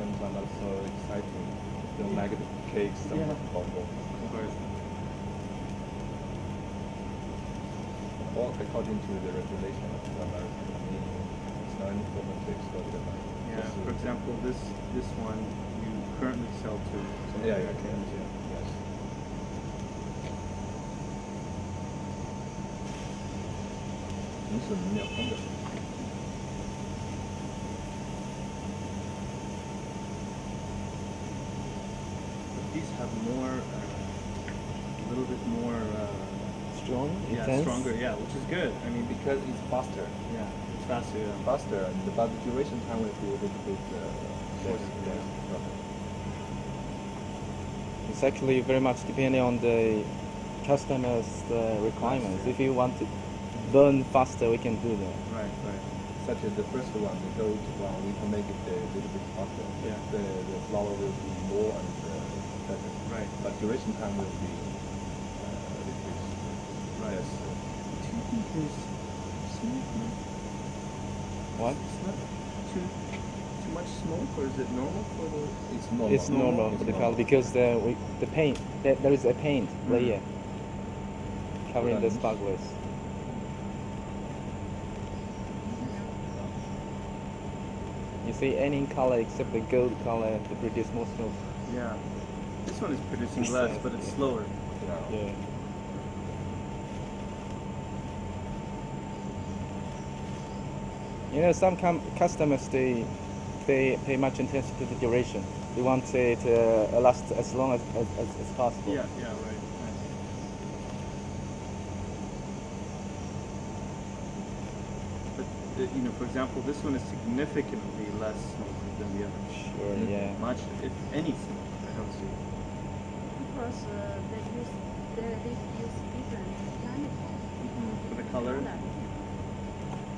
are not so exciting. Don't like the cakes and Yeah. bonbons. Of course. All according to the regulation of the American. It's not any to export the. Yeah. For example, this this one you currently sell to. Yeah, yeah, okay, yeah, yes. 你是 more, uh, a little bit more. Uh, Strong, yeah, intense. stronger. Yeah, which is good. I mean, Because it's faster. yeah, it's faster. Yeah. Faster, and but the duration time will be a little bit uh, shorter. Yeah. It's actually very much depending on the customer's uh, requirements. If you want to burn faster, we can do that. Right, right. Such as the first one, the gold one, we can make it a little bit faster. Yeah. The, the flower will be more and uh, better. Right. But duration time will be uh, a little bit Right. less. Do you think there's smoke? What? It's not too too much smoke, or is it normal for the? It's normal. It's normal for the color because the we, the paint there, there is a paint Mm. layer covering the Right. sparklers. You see any color except the gold color to produce more smoke. Yeah. This one is producing less, but it's slower. Yeah. You know, some com- customers they they pay much attention to the duration. They want it uh, last as long as, as, as, as possible. Yeah, yeah, right. But the, you know, for example, this one is significantly less smoke than the other. Sure. Yeah. Much, if any smoke, I don't see. Because uh, they use they, they use different chemicals. For the color.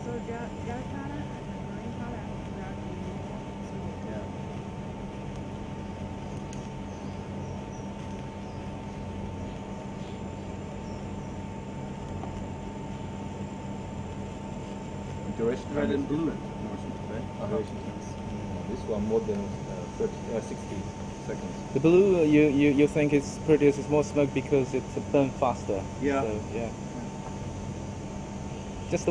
So their their color and the green color will be more smooth. Yeah. Duration Red and blue. different. More smooth, right? Uh-huh. This one more than uh, 30, uh, 60 seconds. The blue, uh, you, you, you think it produces more smoke because it's burn faster. Yeah. So, yeah. Just the